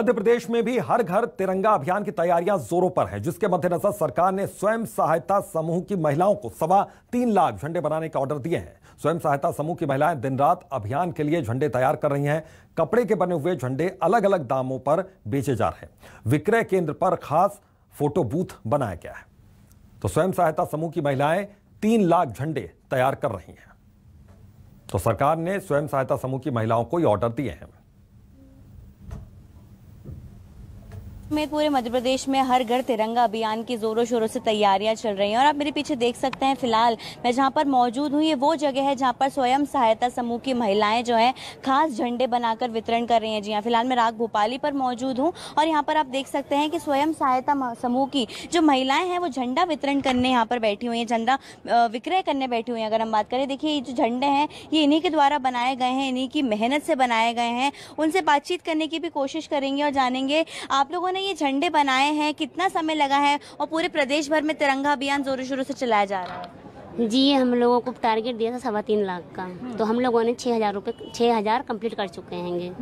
मध्य प्रदेश में भी हर घर तिरंगा अभियान की तैयारियाँ जोरों पर है, जिसके मद्देनजर सरकार ने स्वयं सहायता समूह की महिलाओं को सवा तीन लाख झंडे बनाने के ऑर्डर दिए हैं। स्वयं सहायता समूह की महिलाएँ दिन रात अभियान के लिए झंडे तैयार कर रही हैं। कपड़े के बने हुए झंडे अलग अलग दामों पर बेचे जा रहे हैं। विक्रय केंद्र पर खास फ़ोटो बूथ बनाया गया है। तो स्वयं सहायता समूह की महिलाएँ तीन लाख झंडे तैयार कर रही हैं। तो सरकार ने स्वयं सहायता समूह की महिलाओं को ये ऑर्डर दिए हैं। में पूरे मध्य प्रदेश में हर घर तिरंगा अभियान की जोरों शोरों से तैयारियाँ चल रही हैं और आप मेरे पीछे देख सकते हैं, फ़िलहाल मैं जहाँ पर मौजूद हूँ, ये वो जगह है जहाँ पर स्वयं सहायता समूह की महिलाएँ जो हैं खास झंडे बनाकर वितरण कर रही हैं। जी हाँ फ़िलहाल मैं राग भोपाली पर मौजूद हूँ और यहाँ पर आप देख सकते हैं कि स्वयं सहायता समूह की जो महिलाएँ हैं वो झंडा वितरण करने यहाँ पर बैठी हुई हैं, झंडा विक्रय करने बैठी हुई हैं। अगर हम बात करें, देखिए, ये जो झंडे हैं, ये इन्हीं के द्वारा बनाए गए हैं, इन्हीं की मेहनत से बनाए गए हैं। उनसे बातचीत करने की भी कोशिश करेंगे और जानेंगे आप लोगों ने ने ये झंडे बनाए हैं कितना समय लगा है और पूरे प्रदेश भर में तिरंगा अभियान जोरों शोरों से चलाया जा रहा है? जी हम लोगों को टारगेट दिया था सवा तीन लाख का। तो हम लोगों ने छः हज़ार रुपये छः हज़ार कंप्लीट कर चुके हैं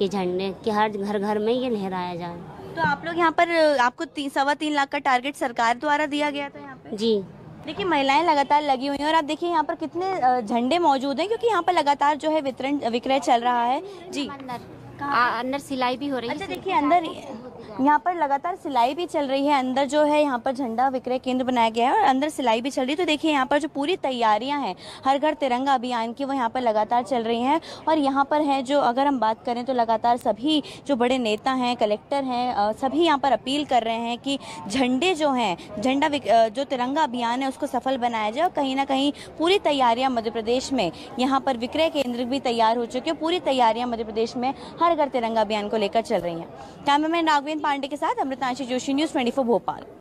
ये झंडे कि हर घर घर में ये लहराया जाए। तो आप लोग यहाँ पर आपको ती, सवा तीन लाख का टारगेट सरकार द्वारा दिया गया था यहाँ पे? जी। देखिए महिलाएँ लगातार लगी हुई हैं और आप देखिए यहाँ पर कितने झंडे मौजूद हैं क्योंकि यहाँ पर लगातार जो है वितरण विक्रय चल रहा है। जी। अंदर अंदर सिलाई भी हो रही है अच्छा देखिए अंदर यहाँ पर लगातार सिलाई भी चल रही है अंदर जो है यहाँ पर झंडा विक्रय केंद्र बनाया गया है और अंदर सिलाई भी चल रही है। तो देखिए यहाँ पर जो पूरी तैयारियाँ हैं हर घर तिरंगा अभियान की वो यहाँ पर लगातार चल रही हैं और यहाँ पर है जो अगर हम बात करें तो लगातार सभी जो बड़े नेता हैं कलेक्टर हैं सभी यहाँ पर अपील कर रहे हैं कि झंडे जो हैं झंडा जो तिरंगा अभियान है उसको सफल बनाया जाए और कहीं ना कहीं पूरी तैयारियाँ मध्य प्रदेश में यहाँ पर विक्रय केंद्र भी तैयार हो चुके हैं। पूरी तैयारियाँ मध्य प्रदेश में हर घर तिरंगा अभियान को लेकर चल रही हैं। कैमरामैन राघवेंद्र पांडे के साथ अमृतांशी जोशी, न्यूज़ ट्वेंटी भोपाल।